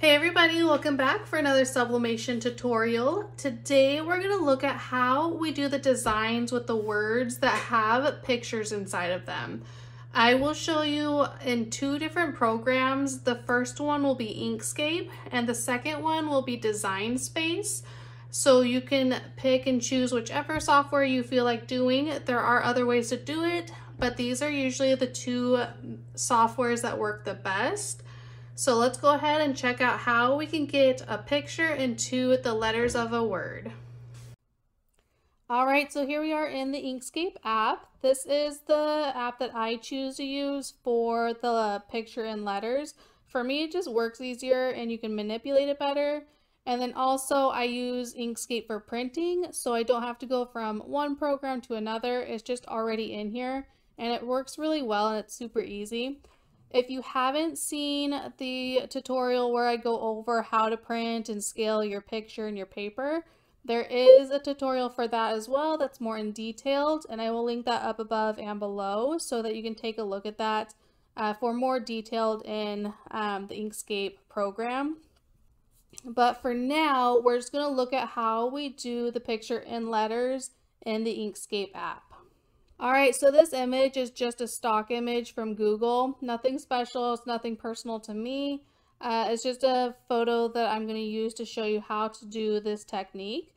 Hey everybody, welcome back for another sublimation tutorial. Today we're going to look at how we do the designs with the words that have pictures inside of them. I will show you in two different programs. The first one will be Inkscape and the second one will be Design Space. So you can pick and choose whichever software you feel like doing. There are other ways to do it, but these are usually the two softwares that work the best. So let's go ahead and check out how we can get a picture into the letters of a word. All right, so here we are in the Inkscape app. This is the app that I choose to use for the picture and letters. For me, it just works easier and you can manipulate it better. And then also I use Inkscape for printing, so I don't have to go from one program to another. It's just already in here and it works really well and it's super easy. If you haven't seen the tutorial where I go over how to print and scale your picture and your paper, there is a tutorial for that as well that's more in detailed and I will link that up above and below so that you can take a look at that uh, for more detailed in um, the Inkscape program. But for now, we're just going to look at how we do the picture in letters in the Inkscape app. All right, so this image is just a stock image from Google. Nothing special, it's nothing personal to me. Uh, it's just a photo that I'm going to use to show you how to do this technique.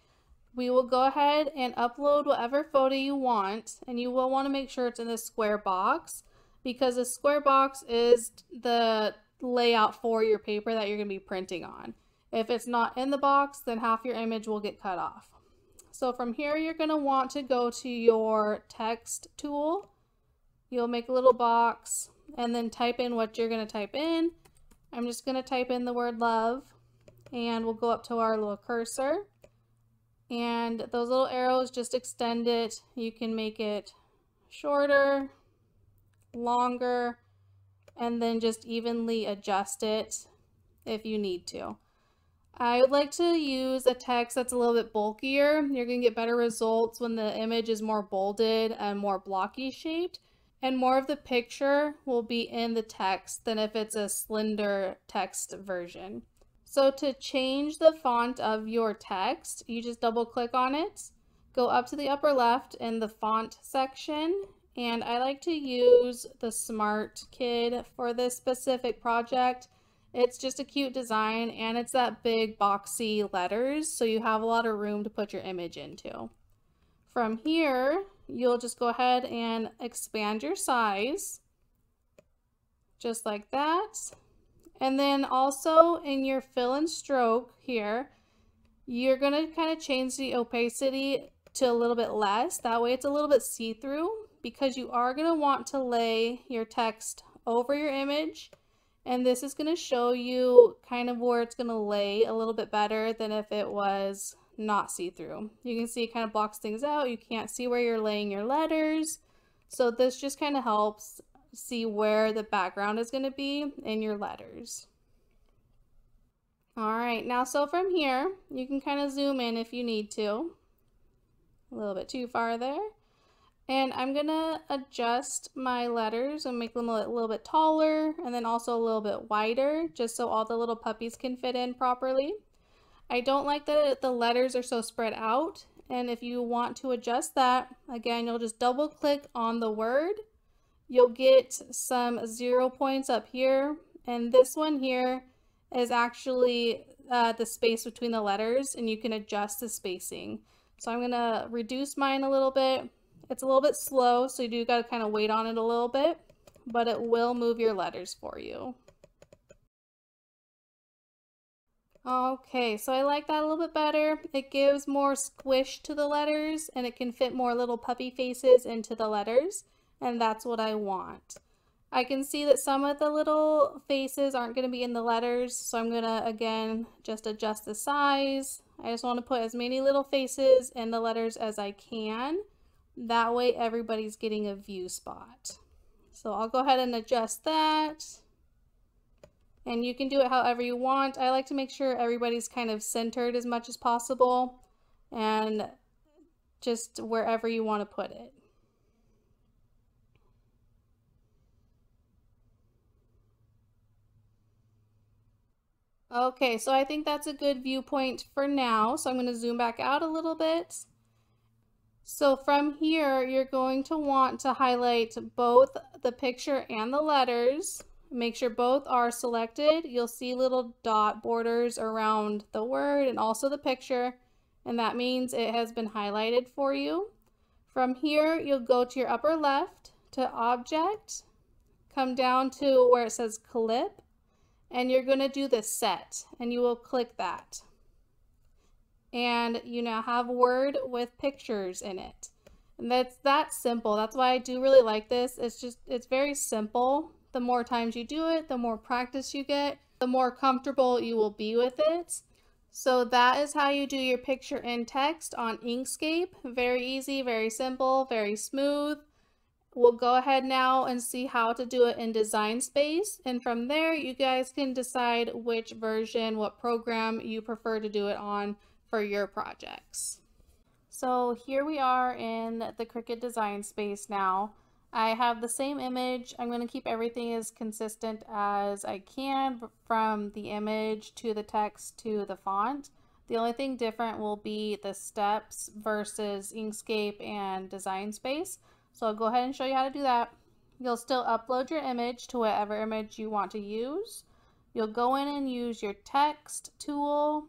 We will go ahead and upload whatever photo you want, and you will want to make sure it's in the square box because the square box is the layout for your paper that you're going to be printing on. If it's not in the box, then half your image will get cut off. So from here, you're going to want to go to your text tool. You'll make a little box and then type in what you're going to type in. I'm just going to type in the word love and we'll go up to our little cursor and those little arrows just extend it. You can make it shorter, longer, and then just evenly adjust it if you need to. I would like to use a text that's a little bit bulkier. You're going to get better results when the image is more bolded and more blocky shaped. And more of the picture will be in the text than if it's a slender text version. So to change the font of your text, you just double click on it, go up to the upper left in the font section, and I like to use the Smart Kid for this specific project it's just a cute design and it's that big boxy letters so you have a lot of room to put your image into. From here, you'll just go ahead and expand your size just like that. And then also in your fill and stroke here, you're going to kind of change the opacity to a little bit less. That way it's a little bit see-through because you are going to want to lay your text over your image and this is going to show you kind of where it's going to lay a little bit better than if it was not see-through. You can see it kind of blocks things out. You can't see where you're laying your letters. So this just kind of helps see where the background is going to be in your letters. All right, now so from here, you can kind of zoom in if you need to. A little bit too far there. And I'm to adjust my letters and make them a little bit taller and then also a little bit wider just so all the little puppies can fit in properly. I don't like that the letters are so spread out. And if you want to adjust that, again, you'll just double click on the word. You'll get some zero points up here. And this one here is actually uh, the space between the letters and you can adjust the spacing. So I'm going to reduce mine a little bit it's a little bit slow, so you do got to kind of wait on it a little bit, but it will move your letters for you. Okay, so I like that a little bit better. It gives more squish to the letters and it can fit more little puppy faces into the letters and that's what I want. I can see that some of the little faces aren't going to be in the letters, so I'm going to, again, just adjust the size. I just want to put as many little faces in the letters as I can. That way everybody's getting a view spot. So I'll go ahead and adjust that. And you can do it however you want. I like to make sure everybody's kind of centered as much as possible and just wherever you want to put it. Okay, so I think that's a good viewpoint for now. So I'm going to zoom back out a little bit. So from here, you're going to want to highlight both the picture and the letters. Make sure both are selected. You'll see little dot borders around the word and also the picture, and that means it has been highlighted for you. From here, you'll go to your upper left to Object, come down to where it says Clip, and you're going to do the set and you will click that and you now have word with pictures in it. And that's that simple. That's why i do really like this. It's just it's very simple. The more times you do it the more practice you get the more comfortable you will be with it. So that is how you do your picture in text on inkscape. Very easy very simple very smooth. We'll go ahead now and see how to do it in Design Space. And from there, you guys can decide which version, what program you prefer to do it on for your projects. So here we are in the Cricut Design Space now. I have the same image. I'm going to keep everything as consistent as I can from the image to the text to the font. The only thing different will be the steps versus Inkscape and Design Space. So I'll go ahead and show you how to do that. You'll still upload your image to whatever image you want to use. You'll go in and use your text tool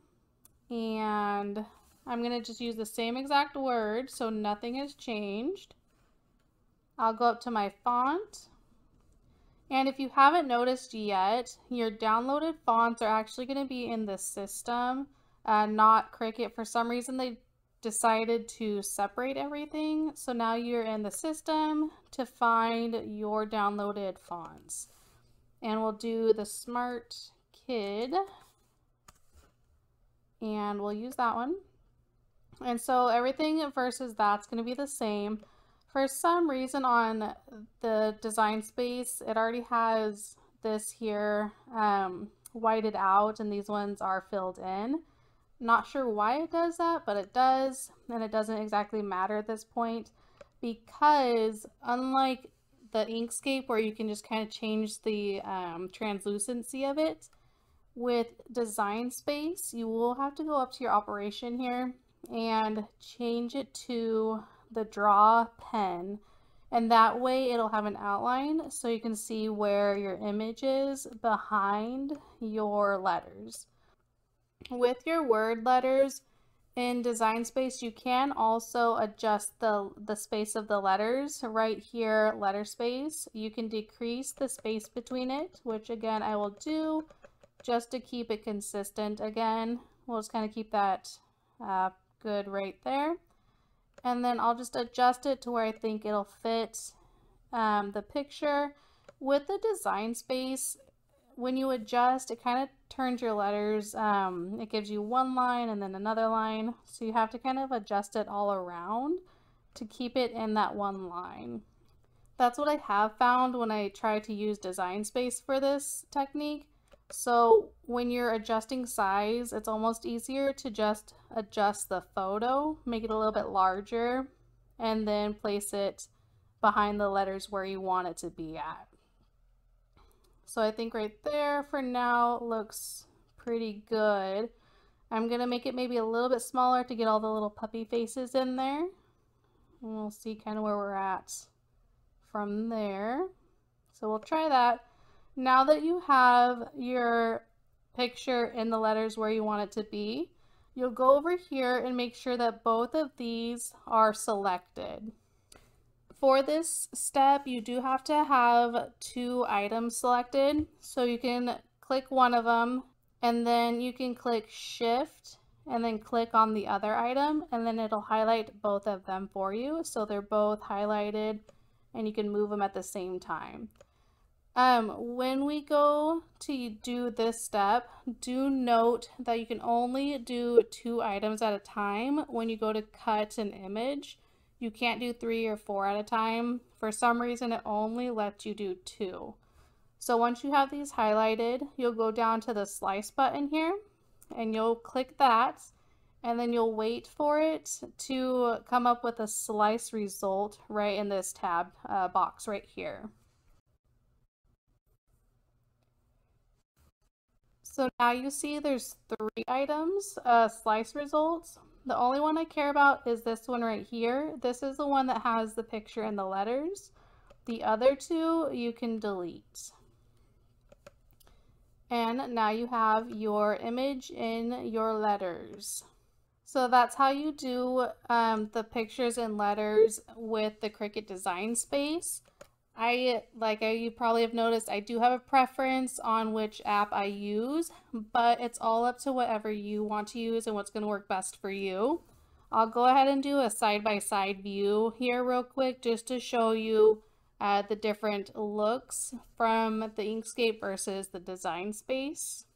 and I'm going to just use the same exact word so nothing has changed. I'll go up to my font and if you haven't noticed yet, your downloaded fonts are actually going to be in the system, uh, not Cricut. For some reason, they decided to separate everything. So now you're in the system to find your downloaded fonts. And we'll do the Smart Kid. And we'll use that one. And so everything versus that's going to be the same. For some reason on the design space, it already has this here um, whited out and these ones are filled in. Not sure why it does that, but it does, and it doesn't exactly matter at this point because unlike the Inkscape where you can just kind of change the um, translucency of it, with Design Space, you will have to go up to your operation here and change it to the draw pen and that way it'll have an outline so you can see where your image is behind your letters. With your word letters in Design Space, you can also adjust the, the space of the letters. Right here, letter space, you can decrease the space between it, which again I will do just to keep it consistent again. We'll just kind of keep that uh, good right there. And then I'll just adjust it to where I think it'll fit um, the picture. With the design space, when you adjust, it kind of turns your letters. Um, it gives you one line and then another line. So you have to kind of adjust it all around to keep it in that one line. That's what I have found when I try to use design space for this technique. So when you're adjusting size, it's almost easier to just adjust the photo, make it a little bit larger, and then place it behind the letters where you want it to be at. So I think right there for now looks pretty good. I'm going to make it maybe a little bit smaller to get all the little puppy faces in there. And we'll see kind of where we're at from there. So we'll try that. Now that you have your picture in the letters where you want it to be, you'll go over here and make sure that both of these are selected. For this step, you do have to have two items selected. So you can click one of them and then you can click shift and then click on the other item and then it'll highlight both of them for you. So they're both highlighted and you can move them at the same time. Um, when we go to do this step, do note that you can only do two items at a time when you go to cut an image. You can't do three or four at a time. For some reason, it only lets you do two. So once you have these highlighted, you'll go down to the slice button here and you'll click that and then you'll wait for it to come up with a slice result right in this tab uh, box right here. So now you see there's three items, uh, slice results. The only one I care about is this one right here. This is the one that has the picture and the letters. The other two you can delete. And now you have your image in your letters. So that's how you do um, the pictures and letters with the Cricut Design Space. I, like you probably have noticed, I do have a preference on which app I use, but it's all up to whatever you want to use and what's going to work best for you. I'll go ahead and do a side-by-side -side view here real quick just to show you uh, the different looks from the Inkscape versus the design space.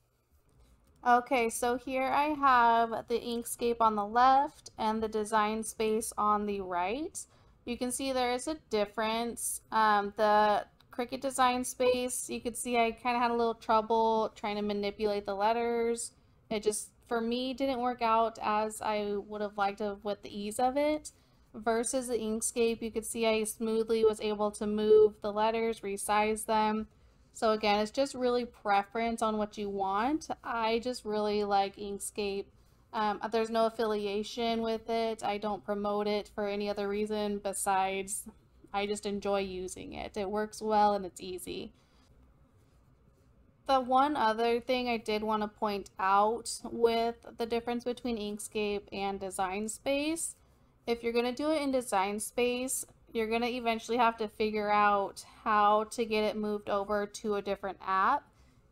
Okay, so here I have the Inkscape on the left and the design space on the right. You can see there is a difference. Um, the Cricut design space, you could see I kind of had a little trouble trying to manipulate the letters. It just, for me, didn't work out as I would have liked with the ease of it versus the Inkscape, you could see I smoothly was able to move the letters, resize them. So again, it's just really preference on what you want. I just really like Inkscape. Um, there's no affiliation with it. I don't promote it for any other reason besides I just enjoy using it. It works well and it's easy. The one other thing I did want to point out with the difference between Inkscape and Design Space if you're going to do it in design space, you're going to eventually have to figure out how to get it moved over to a different app.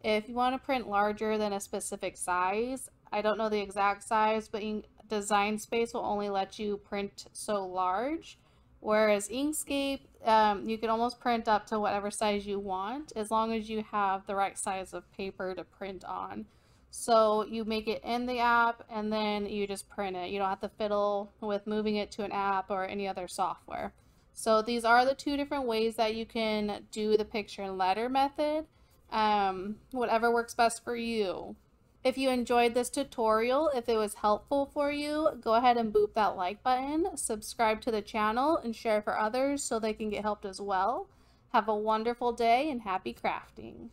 If you want to print larger than a specific size, I don't know the exact size, but design space will only let you print so large. Whereas Inkscape, um, you can almost print up to whatever size you want as long as you have the right size of paper to print on. So you make it in the app and then you just print it. You don't have to fiddle with moving it to an app or any other software. So these are the two different ways that you can do the picture and letter method. Um, whatever works best for you. If you enjoyed this tutorial, if it was helpful for you, go ahead and boop that like button, subscribe to the channel, and share for others so they can get helped as well. Have a wonderful day and happy crafting.